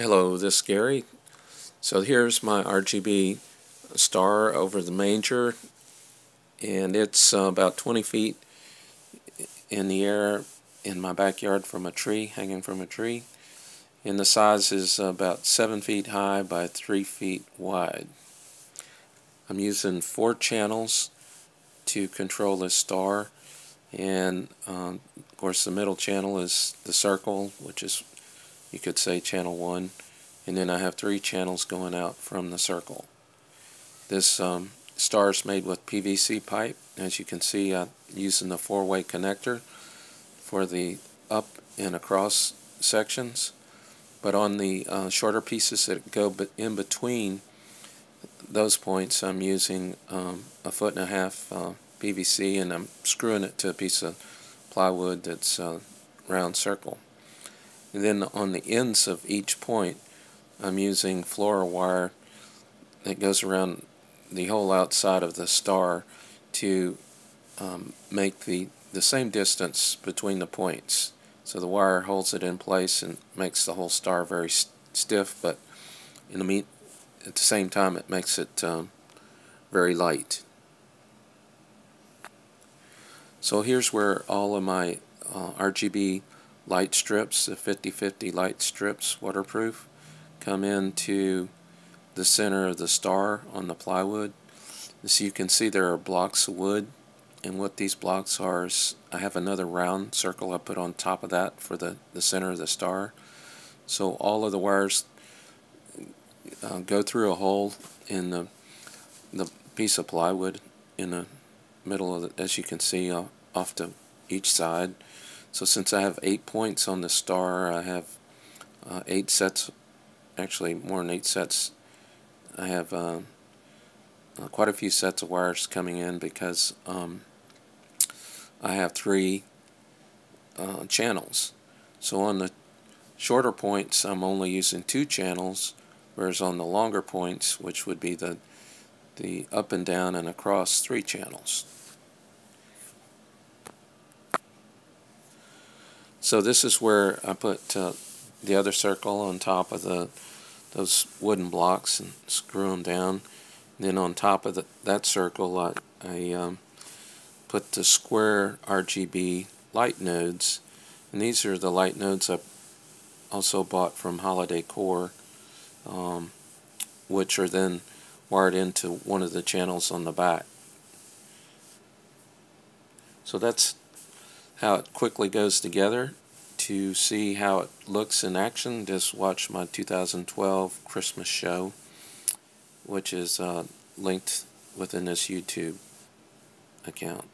Hello, this is Gary. So here's my RGB star over the manger and it's uh, about 20 feet in the air in my backyard from a tree, hanging from a tree. And the size is about 7 feet high by 3 feet wide. I'm using four channels to control this star and um, of course the middle channel is the circle which is you could say channel 1 and then I have three channels going out from the circle. This um, star is made with PVC pipe as you can see I'm using the four-way connector for the up and across sections but on the uh, shorter pieces that go in between those points I'm using um, a foot and a half uh, PVC and I'm screwing it to a piece of plywood that's a round circle. And then on the ends of each point, I'm using floral wire that goes around the whole outside of the star to um, make the, the same distance between the points. So the wire holds it in place and makes the whole star very st stiff, but in the meat, at the same time it makes it um, very light. So here's where all of my uh, RGB light strips, the 50-50 light strips, waterproof, come into the center of the star on the plywood. So you can see there are blocks of wood and what these blocks are is I have another round circle I put on top of that for the, the center of the star. So all of the wires uh, go through a hole in the, the piece of plywood in the middle of it, as you can see uh, off to each side. So since I have eight points on the star, I have uh, eight sets, actually more than eight sets. I have uh, uh, quite a few sets of wires coming in because um, I have three uh, channels. So on the shorter points, I'm only using two channels, whereas on the longer points, which would be the the up and down and across, three channels. So this is where I put uh, the other circle on top of the those wooden blocks and screw them down. And then on top of the, that circle, I, I um, put the square RGB light nodes. And these are the light nodes I also bought from Holiday Coro, um, which are then wired into one of the channels on the back. So that's how it quickly goes together. To see how it looks in action, just watch my 2012 Christmas show, which is uh, linked within this YouTube account.